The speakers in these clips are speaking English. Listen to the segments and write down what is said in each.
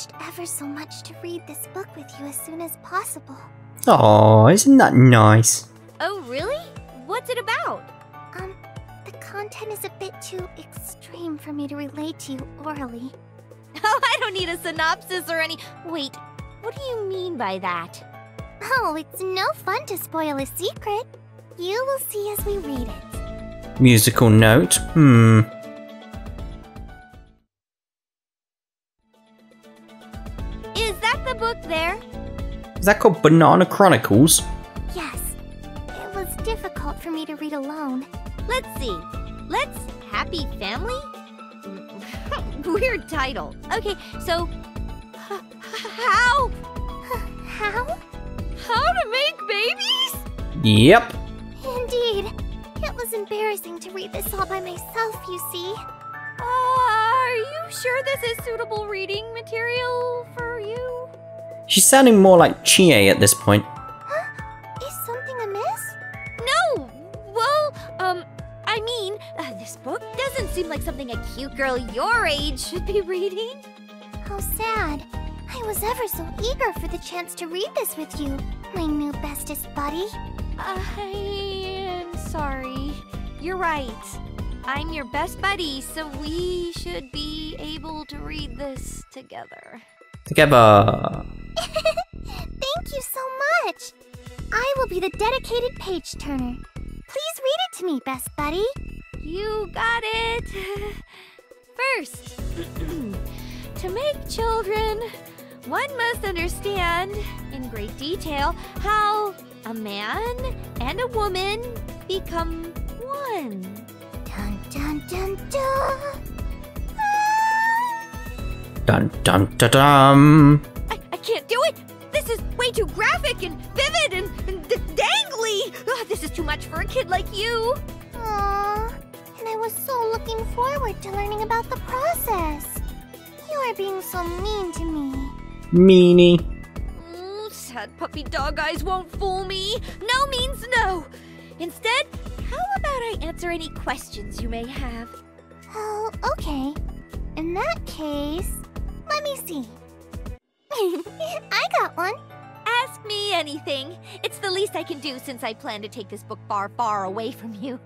wished ever so much to read this book with you as soon as possible. Oh, isn't that nice? Oh, really? What's it about? Um, the content is a bit too extreme for me to relate to you orally. Oh, I don't need a synopsis or any. Wait, what do you mean by that? Oh, it's no fun to spoil a secret. You will see as we read it. Musical note? Hmm. Book there? Is that called Banana Chronicles? Yes, it was difficult for me to read alone. Let's see. Let's Happy Family? Weird title. Okay, so. How? How? How to make babies? Yep. Indeed. It was embarrassing to read this all by myself, you see. Uh, are you sure this is suitable reading material for you? She's sounding more like Chie at this point. Is something amiss? No! Well, um, I mean, uh, this book doesn't seem like something a cute girl your age should be reading. How sad. I was ever so eager for the chance to read this with you, my new bestest buddy. I am sorry. You're right. I'm your best buddy, so we should be able to read this together. Together. I will be the dedicated page turner. Please read it to me, best buddy. You got it. First, to make children, one must understand in great detail how a man and a woman become one. Dun dun dun dun. Dun dun dun dun. I, I can't do it! This is way too graphic and vivid and, and d- dangly! Ah, this is too much for a kid like you! Aww. And I was so looking forward to learning about the process. You are being so mean to me. Meanie. Mm, sad puppy dog eyes won't fool me. No means no. Instead, how about I answer any questions you may have? Oh, okay. In that case, let me see. I got one. Ask me anything. It's the least I can do since I plan to take this book far, far away from you.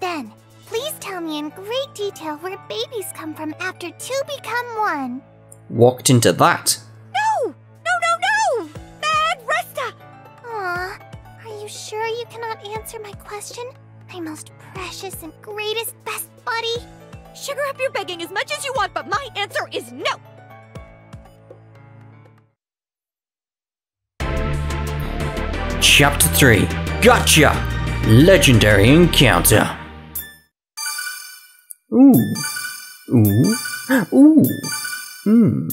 Then, please tell me in great detail where babies come from after two become one. Walked into that. No! No, no, no! Bad Resta! Aw, are you sure you cannot answer my question? My most precious and greatest best buddy? Sugar up your begging as much as you want, but my answer is no! Chapter 3 Gotcha! Legendary Encounter. Ooh. Ooh. Ooh. Hmm.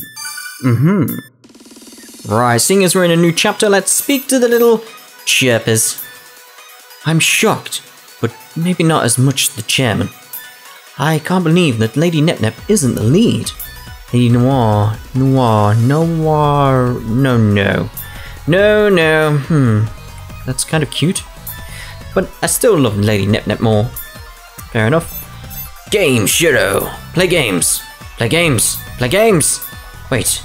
Mm-hmm. Right, seeing as we're in a new chapter, let's speak to the little chirpers. I'm shocked, but maybe not as much as the chairman. I can't believe that Lady Nep Nep isn't the lead. Lady Noire, Noire, Noire, no, no. No, no, hmm. That's kind of cute. But I still love Lady Nep Nep more. Fair enough. Games, Shiro! Play games! Play games! Play games! Wait.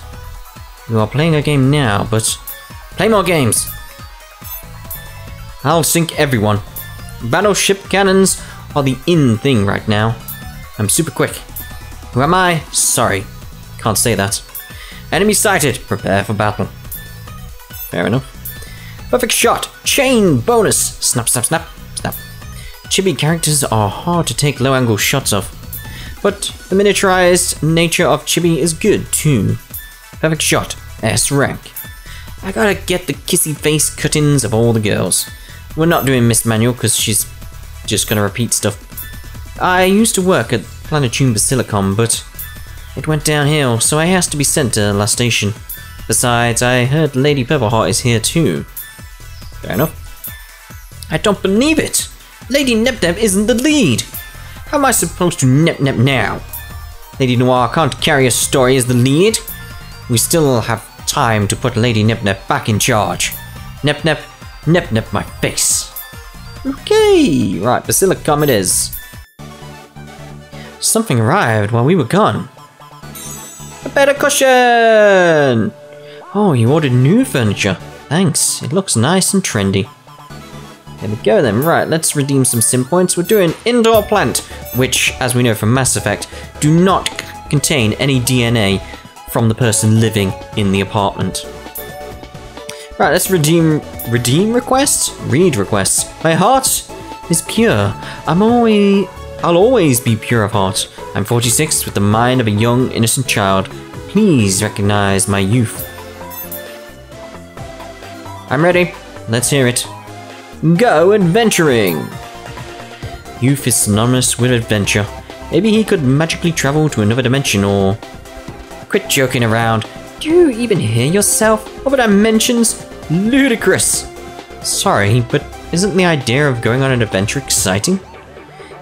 You are playing a game now, but play more games! I'll sink everyone. Battleship cannons are the in thing right now. I'm super quick. Who am I? Sorry. Can't say that. Enemy sighted. Prepare for battle. Fair enough. Perfect shot. Chain bonus. Snap, snap, snap, snap. Chibi characters are hard to take low angle shots of. But the miniaturized nature of Chibi is good too. Perfect shot. S rank. I gotta get the kissy face cut-ins of all the girls. We're not doing Miss Manual because she's just gonna repeat stuff. I used to work at Planetune Basilicom, but it went downhill, so I asked to be sent to Lastation. Besides, I heard Lady Purple Heart is here too. Fair enough. I don't believe it! Lady Nep Nep isn't the lead! How am I supposed to Nep Nep now? Lady Noire can't carry a story as the lead. We still have time to put Lady Nep Nep back in charge. Nep Nep, Nep Nep my face. Okay, right, Basilicom it is. Something arrived while we were gone. A better cushion! Oh, you ordered new furniture. Thanks. It looks nice and trendy. There we go then. Right, let's redeem some sim points. We're doing indoor plant, which, as we know from Mass Effect, do not contain any DNA from the person living in the apartment. Right, let's redeem redeem requests? Read requests. My heart is pure. I'm always I'll always be pure of heart. I'm 46 with the mind of a young, innocent child. Please recognize my youth. I'm ready. Let's hear it. Go adventuring! Youth is synonymous with adventure. Maybe he could magically travel to another dimension or... Quit joking around. Do you even hear yourself? Other dimensions? Ludicrous! Sorry, but isn't the idea of going on an adventure exciting?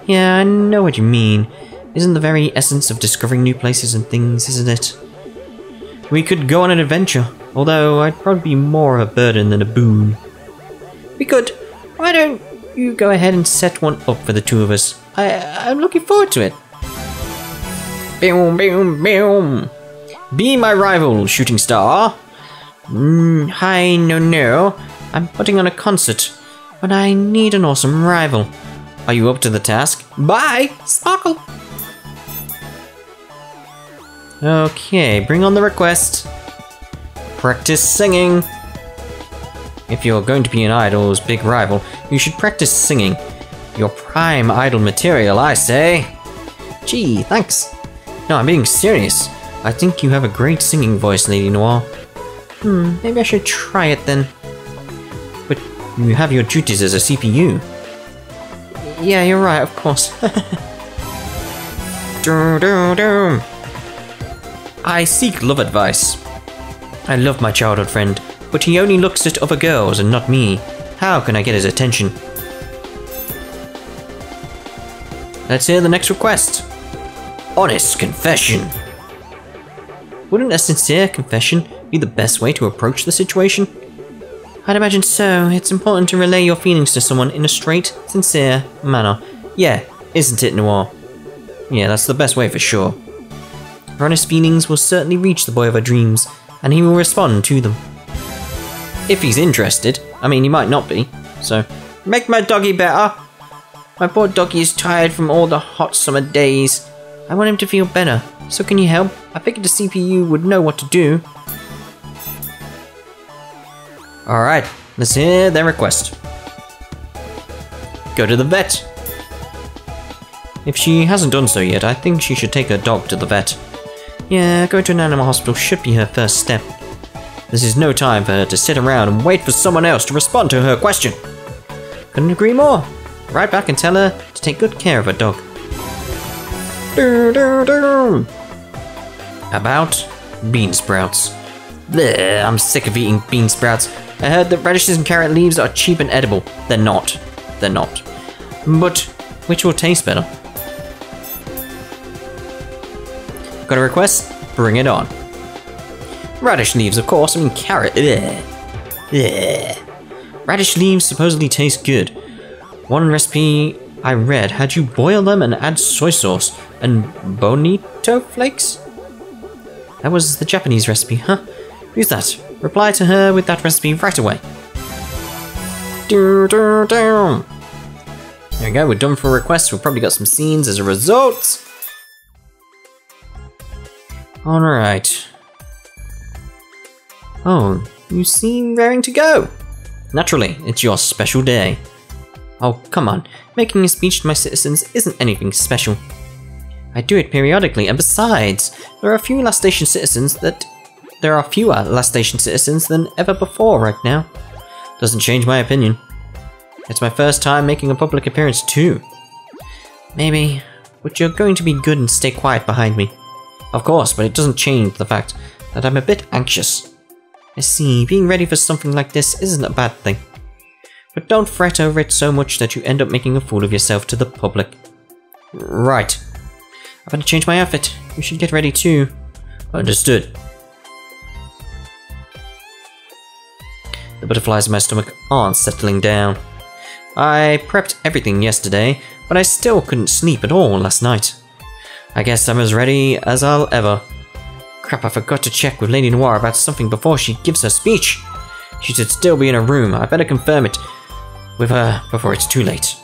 Yeah, I know what you mean. Isn't the very essence of discovering new places and things, isn't it? We could go on an adventure, although I'd probably be more of a burden than a boon. We could. Why don't you go ahead and set one up for the two of us? I, I'm looking forward to it. Boom, boom, boom. Be my rival, shooting star. Mm, hi, no, no. I'm putting on a concert, but I need an awesome rival. Are you up to the task? Bye, Sparkle. Okay, bring on the request. Practice singing. If you're going to be an idol's big rival, you should practice singing. Your prime idol material, I say. Gee, thanks. No, I'm being serious. I think you have a great singing voice, Lady Noire. Hmm, maybe I should try it then. But you have your duties as a CPU. Yeah, you're right, of course. doo, doo, doo. I seek love advice. I love my childhood friend, but he only looks at other girls and not me. How can I get his attention? Let's hear the next request. Honest confession. Wouldn't a sincere confession be the best way to approach the situation? I'd imagine so. It's important to relay your feelings to someone in a straight, sincere manner. Yeah, isn't it, Noire? Yeah, that's the best way for sure. Her honest feelings will certainly reach the boy of her dreams, and he will respond to them. If he's interested. I mean, he might not be. So, make my doggy better. My poor doggy is tired from all the hot summer days. I want him to feel better. So can you help? I figured the CPU would know what to do. Alright, let's hear their request. Go to the vet. If she hasn't done so yet, I think she should take her dog to the vet. Yeah, going to an animal hospital should be her first step. This is no time for her to sit around and wait for someone else to respond to her question. Couldn't agree more. Right back and tell her to take good care of her dog. Doo, doo, doo. About bean sprouts. Bleh, I'm sick of eating bean sprouts. I heard that radishes and carrot leaves are cheap and edible. They're not. They're not. But which will taste better? Got a request? Bring it on. Radish leaves, of course. I mean, carrot. Ugh. Ugh. Radish leaves supposedly taste good. One recipe I read had you boil them and add soy sauce and bonito flakes? That was the Japanese recipe, huh? Who's that? Reply to her with that recipe right away. There we go, we're done for requests. We've probably got some scenes as a result. Alright. Oh, you seem raring to go. Naturally, it's your special day. Oh, come on. Making a speech to my citizens isn't anything special. I do it periodically, and besides, there are a few Lastation citizens that there are fewer Lastation citizens than ever before right now. Doesn't change my opinion. It's my first time making a public appearance too. Maybe, but you're going to be good and stay quiet behind me. Of course, but it doesn't change the fact that I'm a bit anxious. I see, being ready for something like this isn't a bad thing. But don't fret over it so much that you end up making a fool of yourself to the public. Right. I better change my outfit. You should get ready too. Understood. The butterflies in my stomach aren't settling down. I prepped everything yesterday, but I still couldn't sleep at all last night. I guess I'm as ready as I'll ever. crap, I forgot to check with Lady Noire about something before she gives her speech. She should still be in her room. I better confirm it with her before it's too late.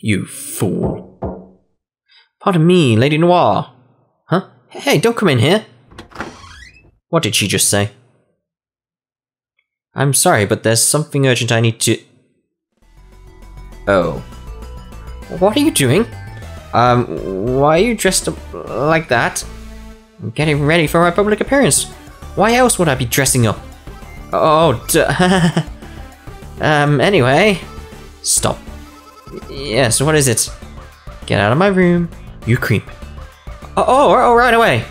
You fool. Pardon me, Lady Noire. Huh? Hey, don't come in here. What did she just say? I'm sorry, but there's something urgent I need to... Oh. What are you doing? Um, why are you dressed up like that? I'm getting ready for my public appearance. Why else would I be dressing up? Oh, duh. um, anyway. Stop. Yes, what is it? Get out of my room, you creep. Oh, oh, oh right away.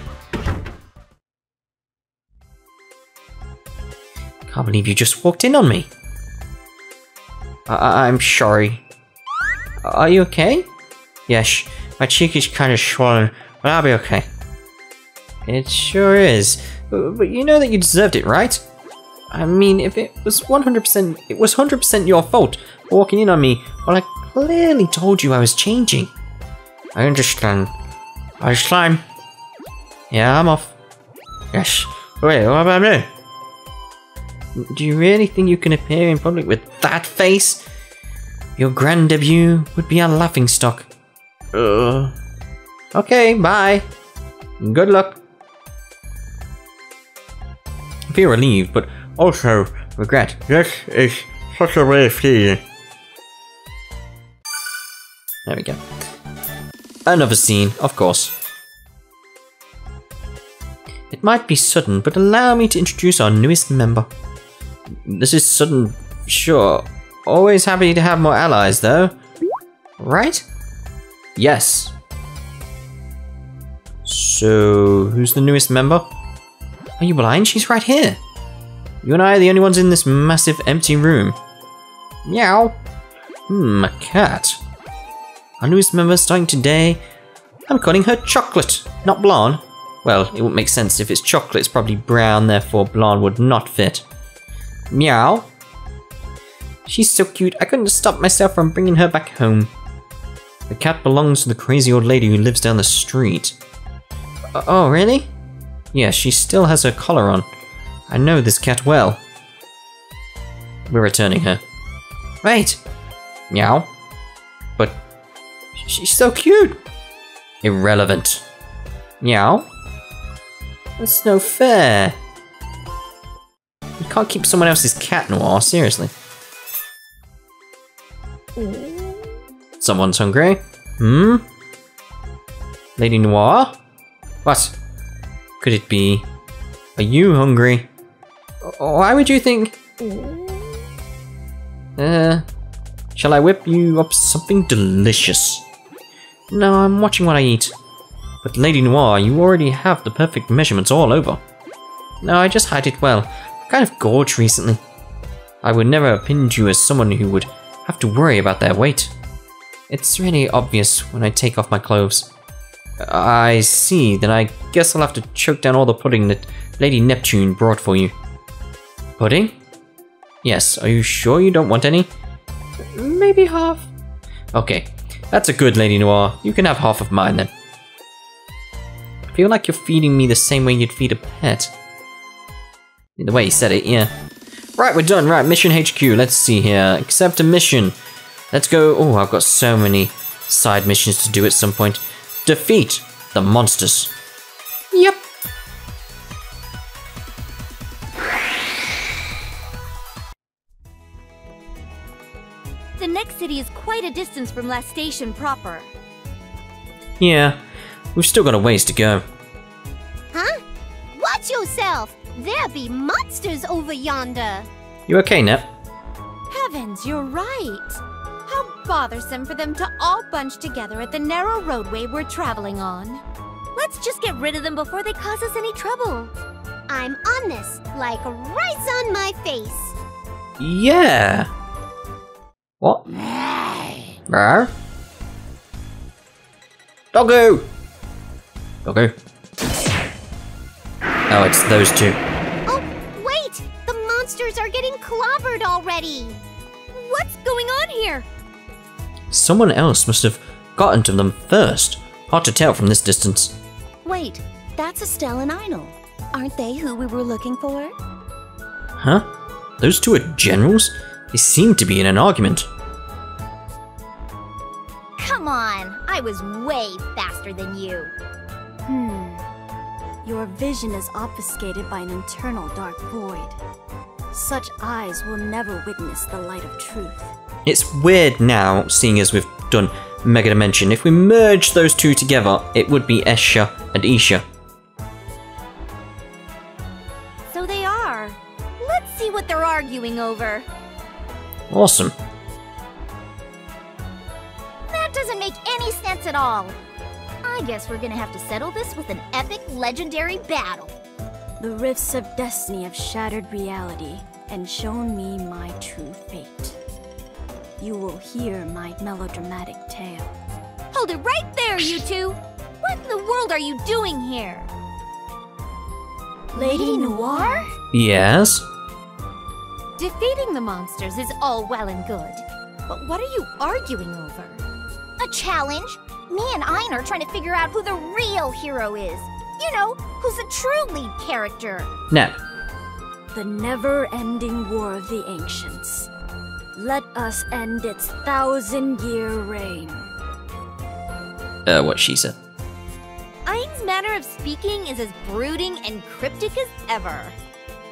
Can't believe you just walked in on me. I I'm sorry. Are you okay? Yes, my cheek is kind of swollen, but I'll be okay. It sure is. But you know that you deserved it, right? I mean, if it was 100%, it was 100% your fault for walking in on me while I clearly told you I was changing. I understand. I slime. Yeah, I'm off. Yes. Wait, what about me? Do you really think you can appear in public with that face? Your grand debut would be a laughing stock. Uh. Okay, bye. Good luck. I feel relieved, but also regret. This is such a weird feeling. There we go. Another scene, of course. It might be sudden, but allow me to introduce our newest member. This is sudden, sure. Always happy to have more allies, though. Right? Yes. So, who's the newest member? Are you blind? She's right here. You and I are the only ones in this massive empty room. Meow. Hmm, a cat. Our newest member starting today. I'm calling her Chocolate, not Blonde. Well, it wouldn't make sense if it's chocolate, it's probably brown, therefore blonde would not fit. Meow. She's so cute, I couldn't stop myself from bringing her back home. The cat belongs to the crazy old lady who lives down the street. Uh, oh, really? Yeah, she still has her collar on. I know this cat well. We're returning her. Wait! Meow. But she's so cute! Irrelevant. Meow. That's no fair. You can't keep someone else's cat noir, seriously. Someone's hungry. Hmm? Lady Noire? What? Could it be? Are you hungry? Why would you think? Uh, shall I whip you up something delicious? No, I'm watching what I eat. But Lady Noire, you already have the perfect measurements all over. No, I just hide it well. I'm kind of gorged recently. I would never have pinned you as someone who would have to worry about their weight. It's really obvious when I take off my clothes. I see, then I guess I'll have to choke down all the pudding that Lady Neptune brought for you. Pudding? Yes, are you sure you don't want any? Maybe half. Okay, that's a good Lady Noire. You can have half of mine then. I feel like you're feeding me the same way you'd feed a pet. The way you said it, yeah. Right, we're done. Right, mission HQ. Let's see here. Accept a mission. Let's go. Oh, I've got so many side missions to do at some point. Defeat the monsters. Yep. The next city is quite a distance from Lastation proper. Yeah, we've still got a ways to go. Huh? Watch yourself! There be monsters over yonder! You okay, Nep? Heavens, you're right. How bothersome for them to all bunch together at the narrow roadway we're traveling on. Let's just get rid of them before they cause us any trouble. I'm on this, like rice on my face. Yeah. What? Rar? Doggo! Doggo. Oh, it's those two. Oh, wait! The monsters are getting clobbered already! What's going on here? Someone else must have gotten to them first. Hard to tell from this distance. Wait, That's Estelle and Ein Al. Aren't they who we were looking for? Huh? Those two are generals? They seem to be in an argument. Come on, I was way faster than you. Hmm. Your vision is obfuscated by an internal dark void. Such eyes will never witness the light of truth. It's weird now, seeing as we've done Mega Dimension. If we merge those two together, it would be Escher and Isha. So they are. Let's see what they're arguing over. Awesome. That doesn't make any sense at all. I guess we're gonna have to settle this with an epic, legendary battle. The rifts of destiny have shattered reality and shown me my true fate. You will hear my melodramatic tale. Hold it right there, you two! What in the world are you doing here? Lady Noire? Yes? Defeating the monsters is all well and good. But what are you arguing over? A challenge? Me and Ein are trying to figure out who the real hero is. You know, who's the true lead character. No. The never-ending war of the ancients. Let us end its thousand-year reign. Uh, what she said. Ein's manner of speaking is as brooding and cryptic as ever.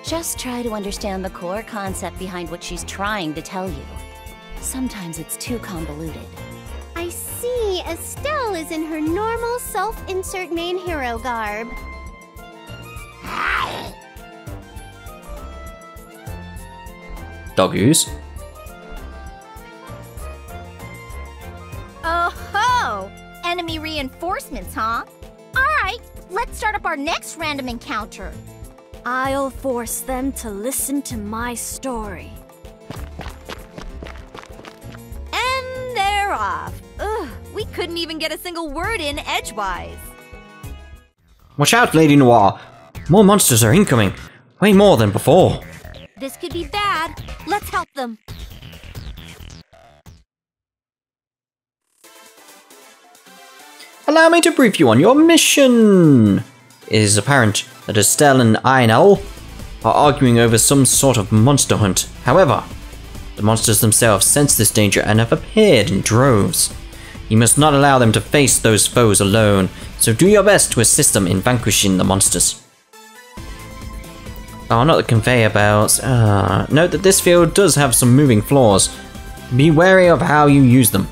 Just try to understand the core concept behind what she's trying to tell you. Sometimes it's too convoluted. I see. Estelle is in her normal self-insert main hero garb. Dogoos. Oh reinforcements, huh? Alright, let's start up our next random encounter. I'll force them to listen to my story. And they're off. Ugh, we couldn't even get a single word in edgewise. Watch out, Lady Noire! More monsters are incoming. Way more than before. This could be bad. Let's help them. Allow me to brief you on your mission. It is apparent that Estelle and Ein Al are arguing over some sort of monster hunt. However, the monsters themselves sense this danger and have appeared in droves. You must not allow them to face those foes alone, so do your best to assist them in vanquishing the monsters. Oh, not the conveyor belts. Uh, note that this field does have some moving floors. Be wary of how you use them.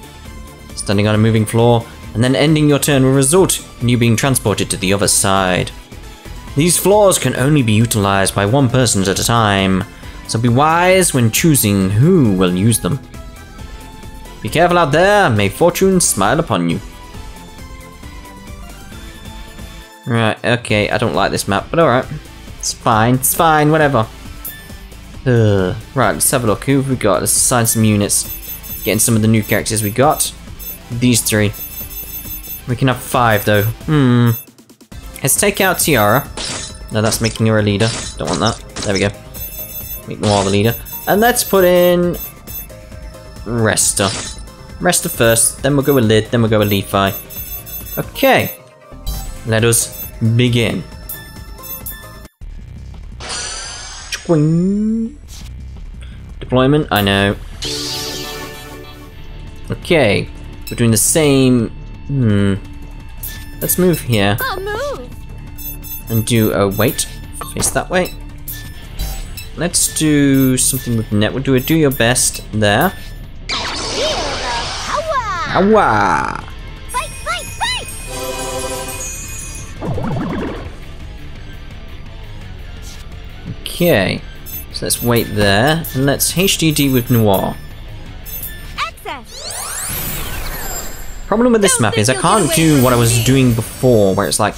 Standing on a moving floor and then ending your turn will result in you being transported to the other side. These floors can only be utilized by one person at a time, so be wise when choosing who will use them. Be careful out there, may fortune smile upon you. Right, okay, I don't like this map, but alright. It's fine, it's fine, whatever. Ugh. Right, let's have a look. Who have we got? Let's assign some units. Getting some of the new characters we got. These three. We can have five though. Hmm. Let's take out Tiara. No, that's making her a leader. Don't want that. There we go. Make Noire the leader. And let's put in Resta. Resta first, then we'll go with Lid, then we'll go with Levi. Okay. Let us begin. Deployment, I know. Okay. We're doing the same Hmm. Let's move here. Move! And do a wait. Face that way. Let's do something with net. We'll do a do your best there. Awa! Fight, fight, fight! Okay. So let's wait there. And let's HDD with Noire. Problem with this map is I can't do what I was doing before, where it's like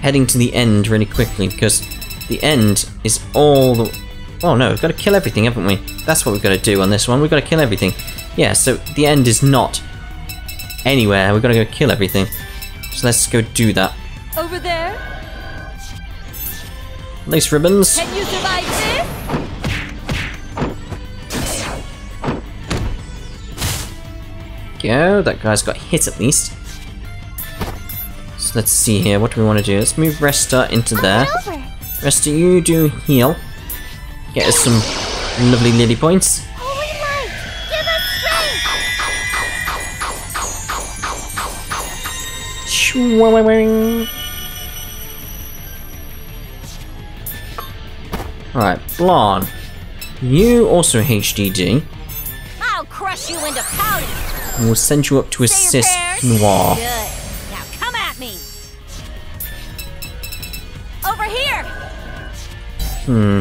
heading to the end really quickly, because the end is all the... Oh no, we've got to kill everything, haven't we? That's what we've got to do on this one, we've got to kill everything. Yeah, so the end is not anywhere, we've got to go kill everything. So let's go do that. Over there? Lace ribbons. Can you survive this? Go, that guy's got hit at least. So let's see here. What do we want to do? Let's move Resta into there. Resta, you do heal. Get us some lovely lily points. Oh, Holy light, give us strength. Shwawawing. Right, Blonde. You also HDD. I'll crush you into. And We'll send you up to Say assist. Noire. Good. Now come at me. Over here. Hmm.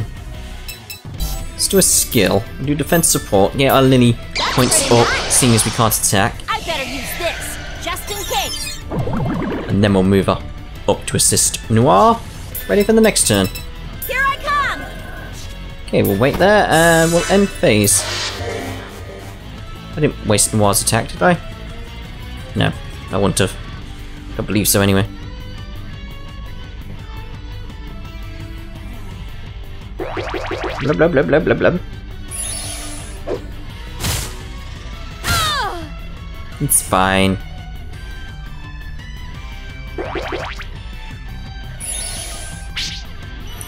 Let's do a skill. Do defense support. Get our Lily points up, nice. seeing as we can't attack. I better use this, just in case. And then we'll move her up to assist Noire. Ready for the next turn. Here I come. Okay, we'll wait there and we'll end phase. I didn't waste Noire's attack, did I? No, I wouldn't have. Don't believe so anyway. Blub blub blub blub blub blub. It's fine.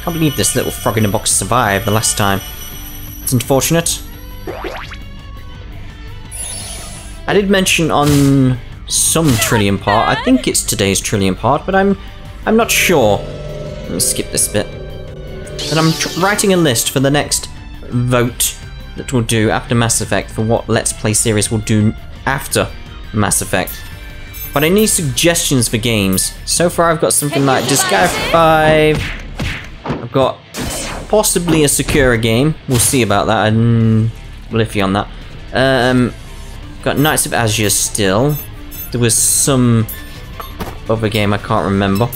Can't believe this little frog in a box survived the last time. It's unfortunate. I did mention on some Trillion part, I think it's today's Trillion part, but I'm I'm not sure. Let me skip this bit. That I'm tr- writing a list for the next vote that we'll do after Mass Effect for what Let's Play series we'll do after Mass Effect. But I need suggestions for games. So far I've got something like Disgaea 5, I've got possibly a Sakura game. We'll see about that. I'm iffy on that. Um, got Nights of Azure still. There was some other game I can't remember.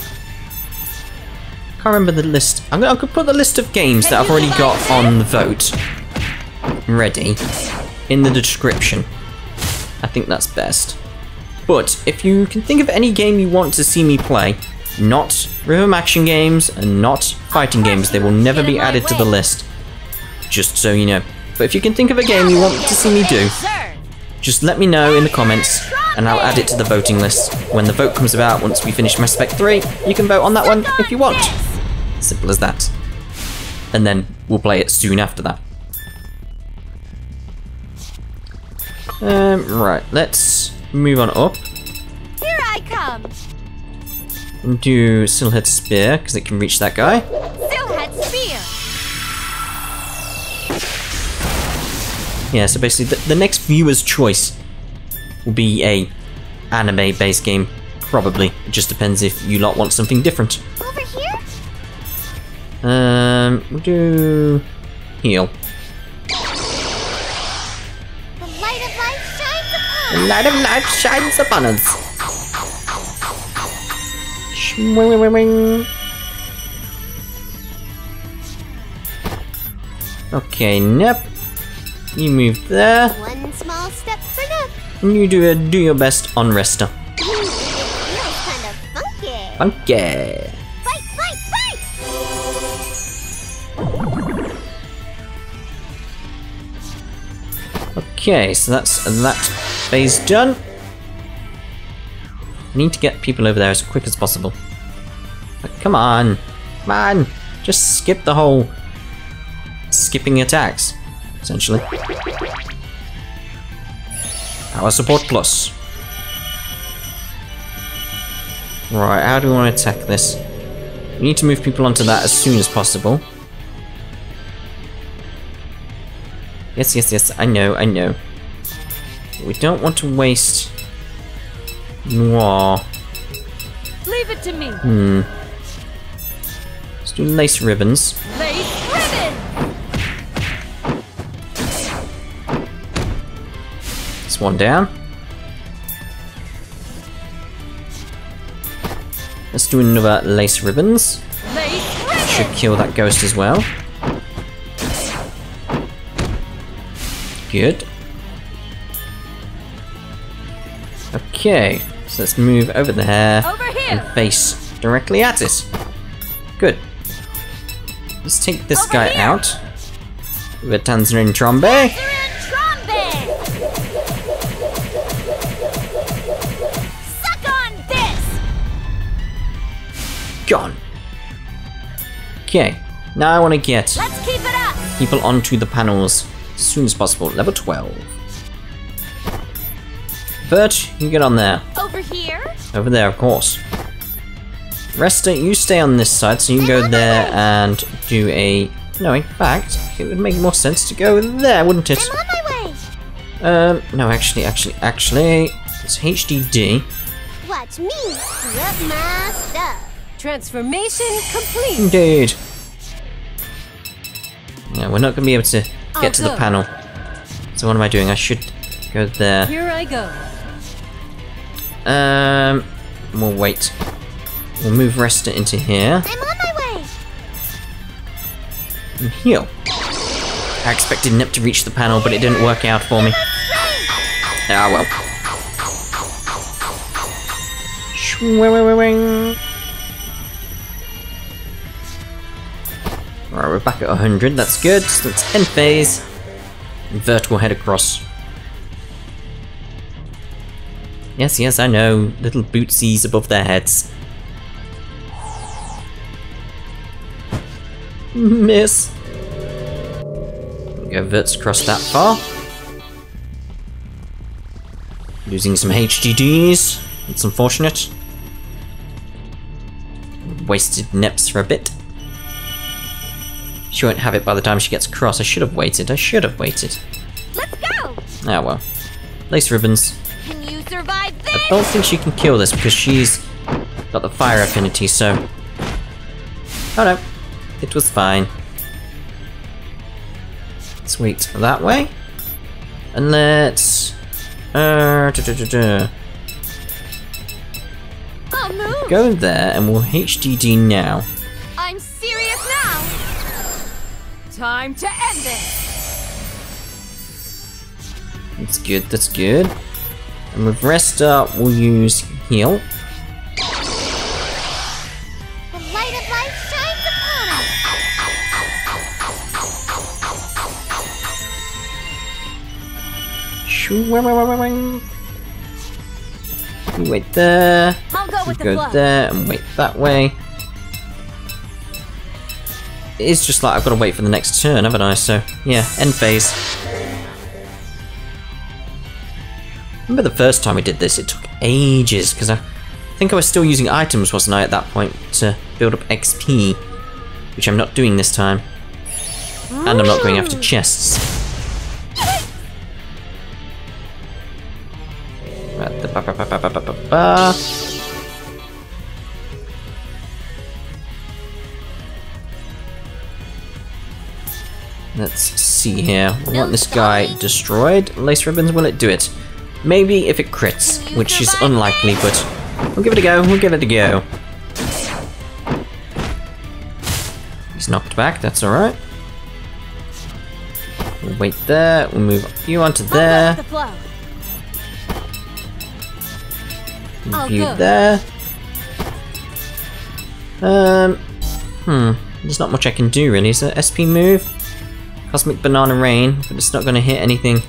Can't remember the list. I'm gonna, I could put the list of games that I've already got on the vote ready in the description. I think that's best. But if you can think of any game you want to see me play, not rhythm action games and not fighting games, they will never be added to the list. Just so you know. But if you can think of a game you want to see me do. Just let me know in the comments and I'll add it to the voting list. When the vote comes about once we finish Mass Effect 3, you can vote on that one if you want. Simple as that. And then we'll play it soon after that. Um, right, let's move on up Here I come. do Silhead Spear, because it can reach that guy. Silhead Yeah, so basically the, the next viewer's choice will be a anime-based game, probably. It just depends if you lot want something different. Over here? Um, we'll do heal. The light of life shines upon us! The light of life shines upon us. Okay, Nep. You move there. One small step for Nook. And you do do your best on Resta. it feels kind of funky. Funky. Fight, fight, fight! Okay, so that's that phase done. Need to get people over there as quick as possible. But come on, come on, just skip the whole skipping attacks, essentially. Power support plus. Right, how do we want to attack this? We need to move people onto that as soon as possible. Yes, yes, yes, I know, I know. But we don't want to waste Noire. Leave it to me. Hmm. Let's do lace ribbons. One down. Let's do another lace ribbons. Lace. Should kill that ghost as well. Good. Okay, so let's move over there Over and face directly at it. Good. Let's take this Over guy here. out. Trombe. Siren Trombe. Gone. Okay, now I want to get Let's keep it up! people onto the panels as soon as possible. Level 12. Vert, you get on there. Over here? Over there, of course. Resta, you stay on this side, so you can go there and do a... No, in fact, it would make more sense to go there, wouldn't it? I'm on my way. Um, no, actually, actually, actually, it's HDD. Watch me my stuff. Transformation complete! Indeed. Yeah, we're not going to be able to get to the panel. So what am I doing? I should go there. Here I go. Um, we'll wait. We'll move Resta into here I'm on my way. and heal. I expected Nip to reach the panel, but it didn't work out for me. Ah well. Shwing. Alright, we're back at 100, that's good. Let's end phase. Vert will head across. Yes, yes, I know. Little bootsies above their heads. Miss. Go Vert's across that far. Losing some HDDs. It's unfortunate. Wasted Nips for a bit. She won't have it by the time she gets across. I should have waited. I should have waited. Let's go! Ah well. Lace ribbons. Can you survive this? I don't think she can kill this because she's got the fire affinity, so... Oh no. It was fine. Let's wait that way. And let's... Uh, da, da, da, da. Go there and we'll HDD now. Time to end this! That's good, that's good. And with Resta, we'll use heal. The light of life shines upon us. Shoo-wah-wah-wah-wah-wah. Wait there. I'll go You with the go flow. there and wait that way. It's just like I've got to wait for the next turn, haven't I? So, yeah, end phase. Remember the first time we did this, it took ages, because I think I was still using items, wasn't I, at that point, to build up XP, which I'm not doing this time. And I'm not going after chests. Right, Let's see here. We want this guy destroyed. Lace ribbons, will it do it? Maybe if it crits, which is unlikely, but we'll give it a go. We'll give it a go. He's knocked back, that's alright. We'll wait there. We'll move you onto there. with the flow. Move you there. Um, hmm. There's not much I can do really. Is it SP move? Cosmic Banana Rain, but it's not going to hit anything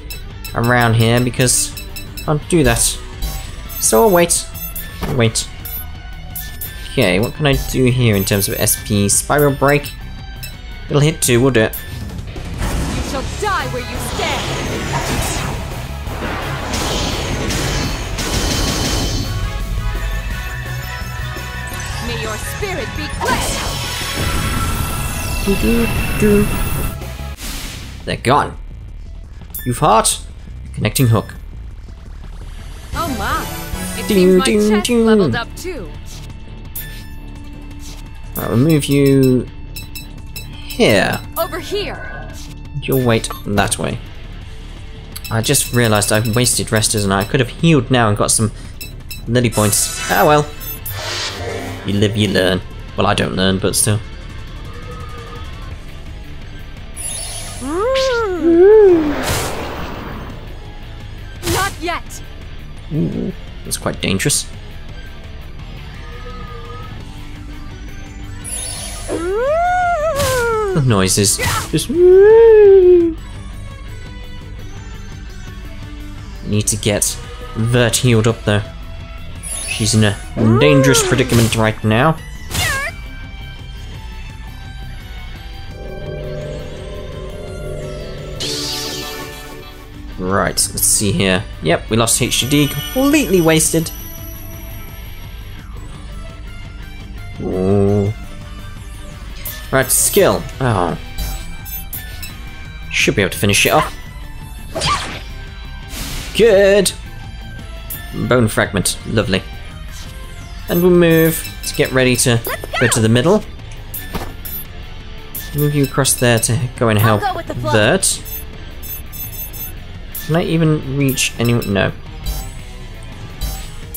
around here because I can't do that. So I'll wait. I'll wait. Okay, what can I do here in terms of SP? Spiral Break. It'll hit two, we'll do it. You shall die where you stand! May your spirit be cleansed! Doo-doo-doo. They're gone. You've heart. Connecting hook. Oh my! It Ding, seems my ding, chest ding. leveled up too. Right, we'll move you here. Over here! You'll wait that way. I just realised I wasted Resta's and I could have healed now and got some lily points. Ah well. You live, you learn. Well, I don't learn, but still. It's quite dangerous. The noises. Just. Need to get Vert healed up though. She's in a dangerous predicament right now. Right, let's see here. Yep, we lost HDD, completely wasted. Ooh. Right, skill. Oh. Should be able to finish it off. Good! Bone fragment, lovely. And we'll move to get ready to go to the middle. Move you across there to go and help go Can I even reach anyone? No.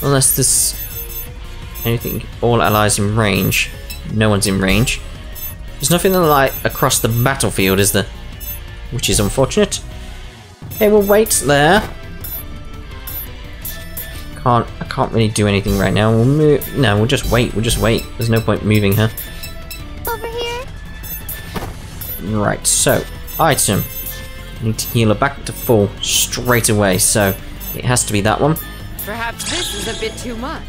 Unless this... Anything... All allies in range. No one's in range. There's nothing like across the battlefield, is there? Which is unfortunate. Okay, we'll wait there. Can't... I can't really do anything right now. We'll move... No, we'll just wait. We'll just wait. There's no point moving her. Over here? Right, so... Item. Need to heal her back to full straight away, so... It has to be that one. Perhaps this is a bit too much.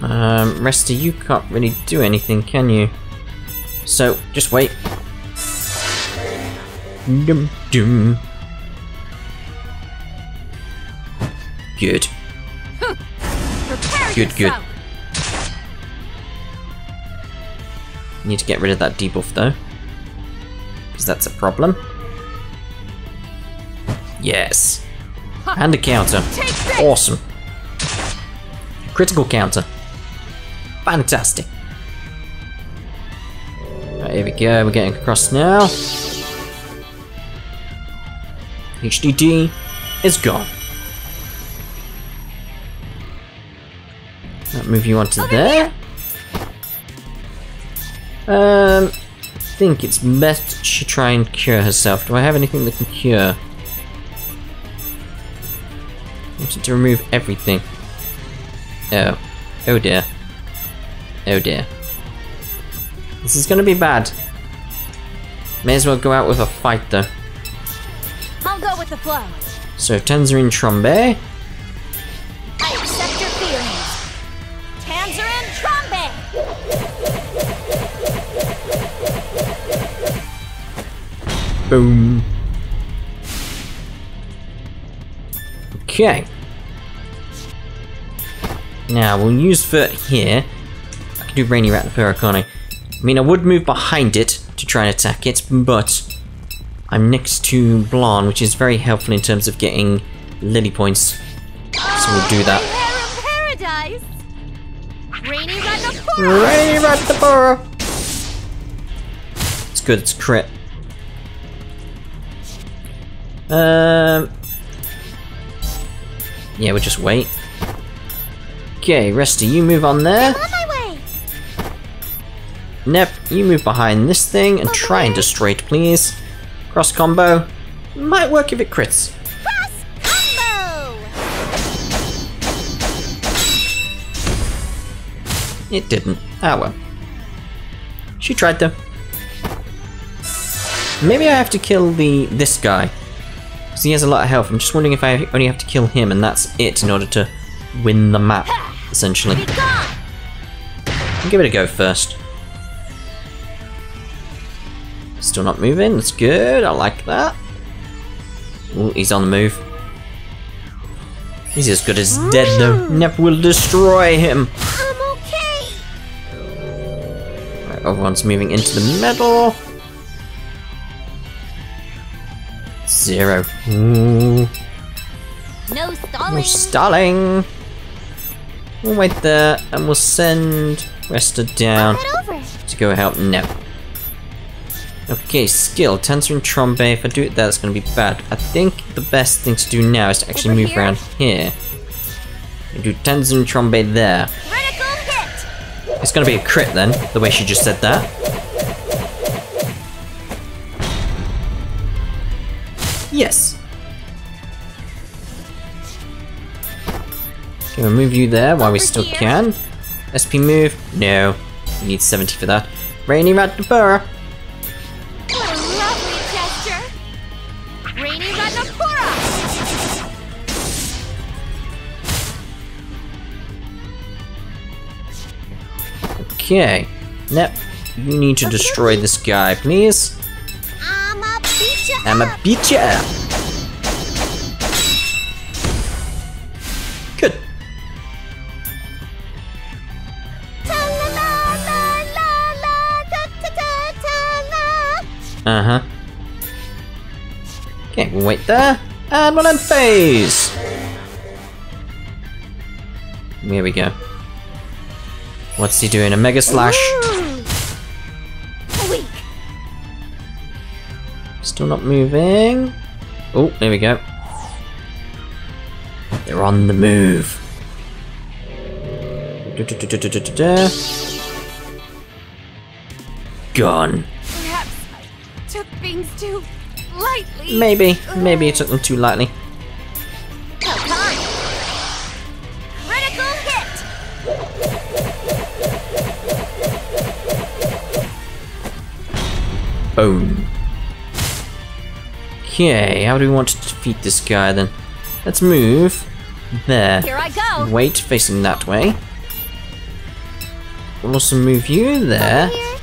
Um, Resta, you can't really do anything, can you? So, just wait. Dum dum. Good. Good, good. Need to get rid of that debuff though. Because that's a problem. Yes. And a counter. Awesome. Critical counter. Fantastic. Right, here we go, we're getting across now. HDD is gone. That move you onto there. Um, I think it's best she try and cure herself. Do I have anything that can cure? I wanted to remove everything. Oh. Oh dear. Oh dear. This is gonna be bad. May as well go out with a fight though. I'll go with the flow. So Tanzarine Trombe. Boom. Okay. Now we'll use Vert here. I can do Rainy Ratnapura, can't I? I mean, I would move behind it to try and attack it, but I'm next to Blanc, which is very helpful in terms of getting lily points. So we'll do that. Hair of paradise! Rainy Rainy Rat the! It's good, it's crit. Um. Yeah, we'll just wait. Okay, Resta, you move on there. On my way! Nep, you move behind this thing and try and destroy it, please. Cross combo. Might work if it crits. It didn't. Ah well. She tried though. Maybe I have to kill the this guy. Because he has a lot of health. I'm just wondering if I only have to kill him and that's it in order to win the map, essentially. I'll give it a go first. Still not moving, that's good, I like that. Ooh, he's on the move. He's as good as dead though. Hmm. Nep will destroy him. I'm okay! Right, everyone's moving into the middle. Zero. Ooh, No no stalling! stalling. We'll wait there and we'll send Resta down to go help Nep. Okay, skill, Tensor and Trombe. If I do it there, it's going to be bad. I think the best thing to do now is to actually Over move here? around here. And do Tensor and Trombe there. Critical hit! It's going to be a crit then, the way she just said that. Yes. Can we'll move you there while we still here. can. SP move? No. We need 70 for that. Rainy Ratnapura. What a lovely gesture! Rainy Ratnapura! Okay. Nep. You need to destroy this guy, please. I'ma beat up. Good. Uh huh. Okay, we'll wait there. And we'll end phase. Here we go. What's he doing? A mega slash. Still not moving. Oh, there we go. They're on the move. Da-da-da-da-da-da-da. Gone. Perhaps I took things too lightly. Maybe, maybe it took them too lightly. Boom. Okay, how do we want to defeat this guy then? Let's move. There. Here I go. Wait, facing that way. We'll also move you there. Here.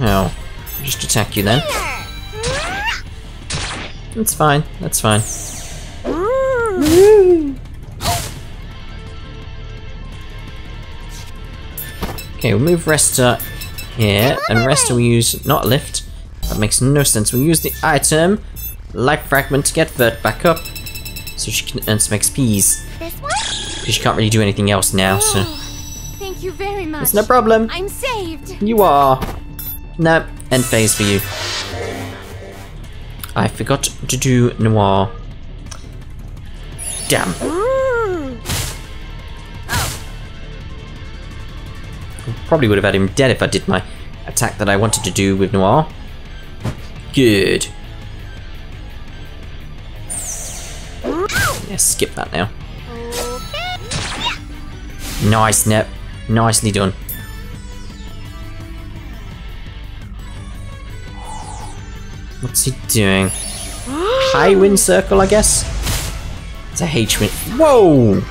Oh, just attack you then. That's fine, that's fine. Okay, we'll move Resta here, and Resta will use, not lift, that makes no sense. We'll use the item, Life Fragment, to get Vert back up, so she can earn some XPs. Because she can't really do anything else now, so oh, Thank you very much. it's no problem. I'm saved. You are. No, end phase for you. I forgot to do Noire. Damn. Probably would have had him dead if I did my attack that I wanted to do with Noire. Good. Yeah, skip that now. Nice, Nep. Nicely done. What's he doing? High wind circle, I guess? It's a H wind. Whoa!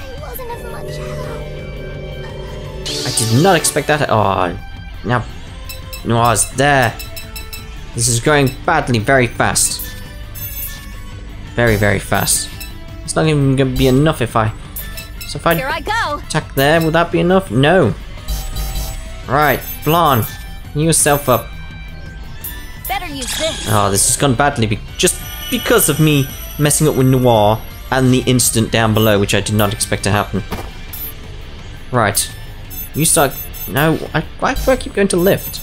I did not expect that. Oh, now Noire's there. This is going badly very fast. Very, very fast. It's not even going to be enough if I. So if I Here I go. attack there, will that be enough? No. Right, heal yourself up. Better use this. Oh, this has gone badly be- just because of me messing up with Noire and the incident down below, which I did not expect to happen. Right. You start. No, I, why do I keep going to lift?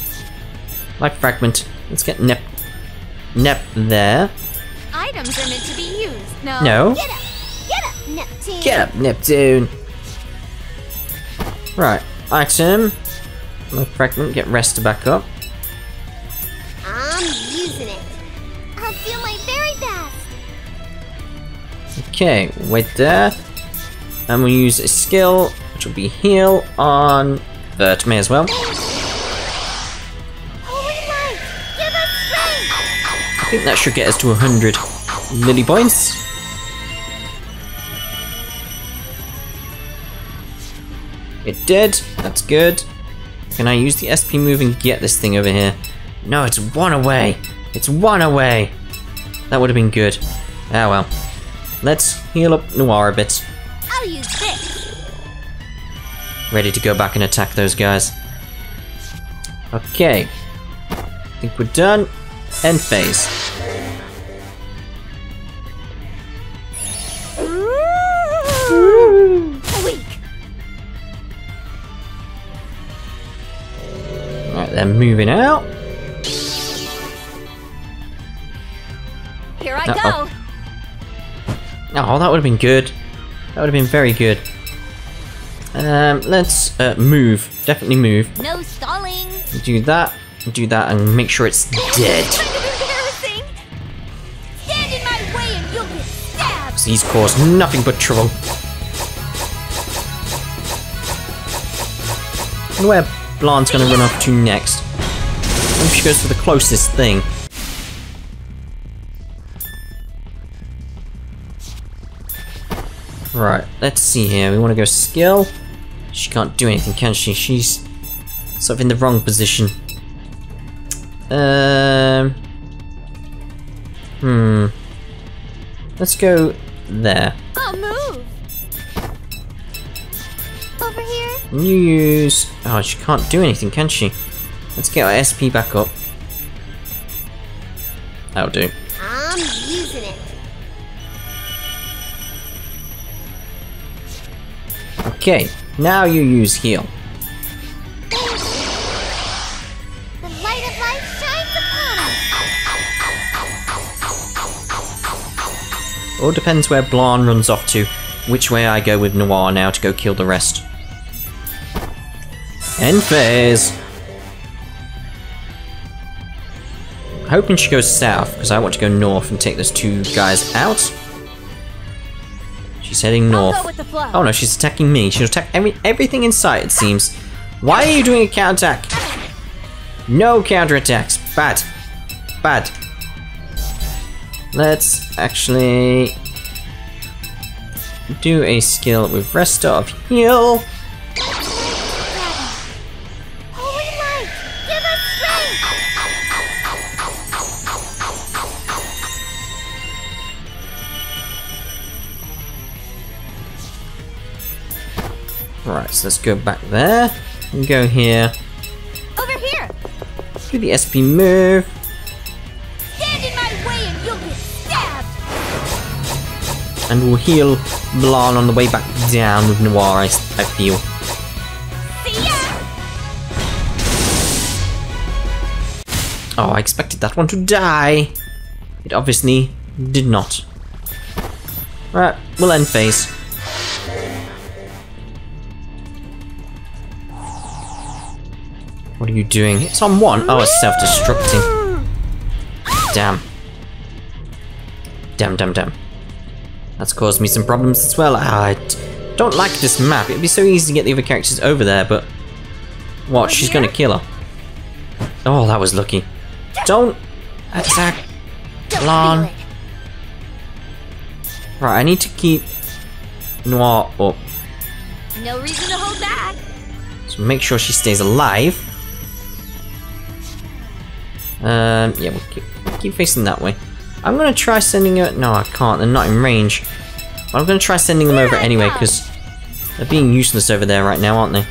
Like fragment. Let's get Nep. Nep there. Items are meant to be used. No. No. Get up. Get up, Neptune. Get up, Neptune. Right. Item. Like fragment. Get Resta back up. I'm using it. I'll feel my very best. Okay, wait there. And we'll use a skill, which will be heal on Vert, may as well. I think that should get us to 100 lily points. It did, that's good. Can I use the SP move and get this thing over here? No, it's one away. It's one away. That would have been good. Ah well. Let's heal up Noire a bit. I'll use this. ready to go back and attack those guys. Okay. I think we're done. End phase. Weak. Alright, they're moving out. Here I Uh-oh. go. Oh, that would have been good. That would have been very good. Um, let's uh, move. Definitely move. No stalling. Do that. Do that and make sure it's dead. Kind of embarrassing. Stand in my way and you'll get stabbed. He's caused nothing but trouble. And where Blanc's gonna run off to next. I hope she goes for the closest thing. Right, let's see here. We want to go skill. She can't do anything, can she? She's sort of in the wrong position. Um. Hmm. Let's go there. I'll move. Over here? You use. Oh, she can't do anything, can she? Let's get our SP back up. That'll do. I'm using it. Okay, now you use heal. All depends where Blanc runs off to, which way I go with Noire now to go kill the rest. End phase! Hoping she goes south, because I want to go north and take those two guys out. She's heading north. go with the flow. Oh no, she's attacking me. She'll attack every, everything in sight, it seems. Why are you doing a counterattack? No counterattacks. Bad. Bad. Let's actually do a skill with rest of heal. Holy light, give us strength. Right, so let's go back there and go here. Over here. Do the SP move. And we'll heal Blanc on the way back down with Noire, I, I feel. Oh, I expected that one to die. It obviously did not. Right, we'll end phase. What are you doing? It's on one. Oh, it's self-destructing. Damn. Damn, damn, damn. That's caused me some problems as well. I don't like this map. It'd be so easy to get the other characters over there, but... What? She's gonna kill her. Oh, that was lucky. Don't attack Blanc. Right, I need to keep Noire up. No reason to hold back. So make sure she stays alive. Um, yeah, we'll keep, keep facing that way. I'm gonna try sending her. No, I can't. They're not in range. But I'm gonna try sending them over anyway because they're being useless over there right now, aren't they?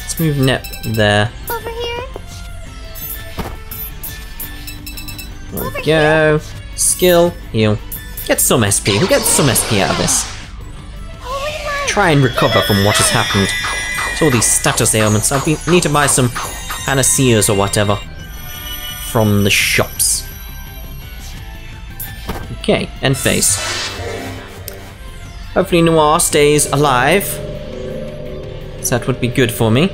Let's move Nep there. Over here? There we go. Skill, heal. Get some SP. We'll get some SP out of this. Try and recover from what has happened. It's all these status ailments. I need to buy some panaceas or whatever from the shops. Okay, end phase. Hopefully Noire stays alive. So that would be good for me.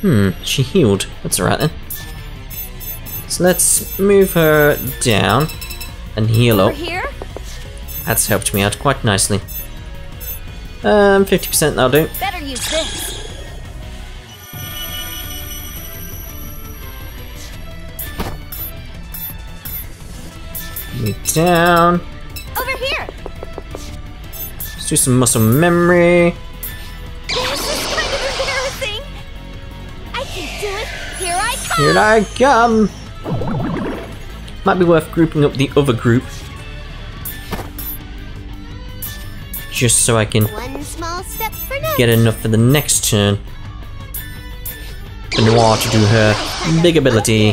Hmm, she healed. That's alright then. So let's move her down and heal Over up. here. That's helped me out quite nicely. Um, 50% that'll do. Better use this. Move down. Over here. Let's do some muscle memory. This is kind of embarrassing. I can do it. Here I come. Here I come! Might be worth grouping up the other group. Just so I can One small step for get enough for the next turn. For Noire to do her big ability.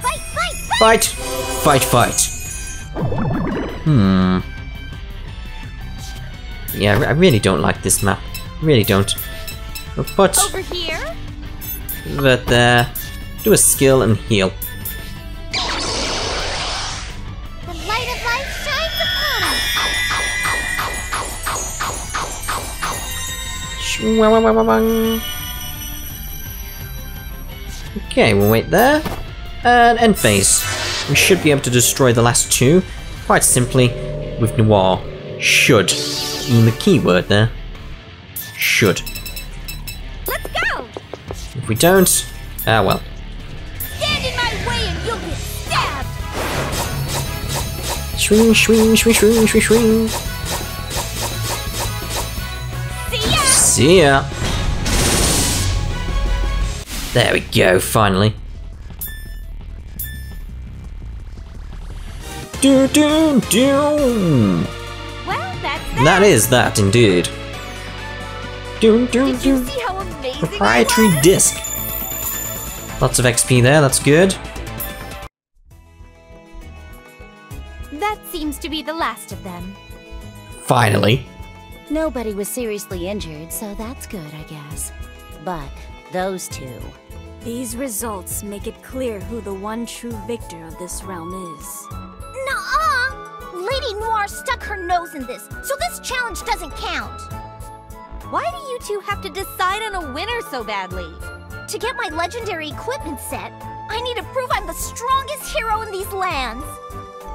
Fight, fight, fight. Fight! Fight, fight! Hmm. Yeah, I really don't like this map. Really don't. We'll Over here. that there. Do a skill and heal. The light of life shines upon us. Shwang. Okay, we'll wait there. And end phase. We should be able to destroy the last two quite simply with Noire. Should. In the keyword there. Should. Let's go. If we don't, ah well. Stand in my way and you'll get stabbed. Swing, swing, swing, swing, swing, swing. See ya. See ya. There we go, finally. Do, do, do. Well, that's that. That is that indeed. Do, do, Did you do. see how amazing Proprietary was? disc. Lots of XP there, that's good. That seems to be the last of them. Finally. Nobody was seriously injured, so that's good, I guess. But those two. These results make it clear who the one true victor of this realm is. Nuh-uh! Lady Noire stuck her nose in this, so this challenge doesn't count. Why do you two have to decide on a winner so badly? To get my legendary equipment set, I need to prove I'm the strongest hero in these lands.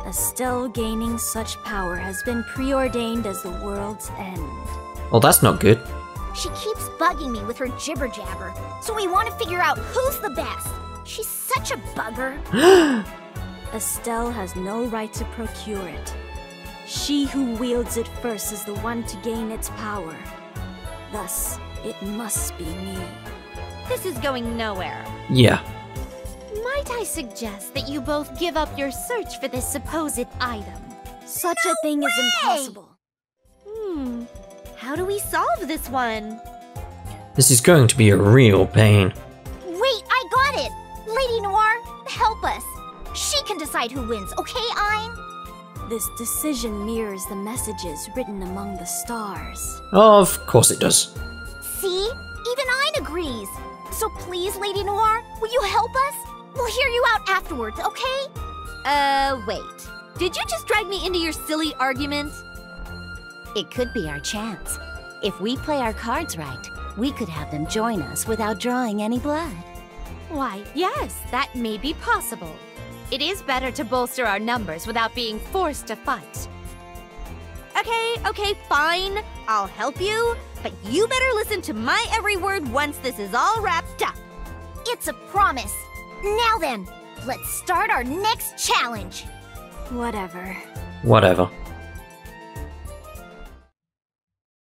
Estelle gaining such power has been preordained as the world's end. Well, that's not good. She keeps bugging me with her jibber jabber, so we want to figure out who's the best. She's such a bugger. Estelle has no right to procure it. She who wields it first is the one to gain its power. Thus, it must be me. This is going nowhere. Yeah. Might I suggest that you both give up your search for this supposed item? Such a thing is impossible. Hmm. How do we solve this one? This is going to be a real pain. She can decide who wins, okay, Ein? This decision mirrors the messages written among the stars. Of course it does. See? Even Ein agrees. So please, Lady Noire, will you help us? We'll hear you out afterwards, okay? Uh, wait. Did you just drag me into your silly argument? It could be our chance. If we play our cards right, we could have them join us without drawing any blood. Why, yes, that may be possible. It is better to bolster our numbers without being forced to fight. Okay, okay, fine. I'll help you, but you better listen to my every word once this is all wrapped up. It's a promise. Now then, let's start our next challenge. Whatever. Whatever.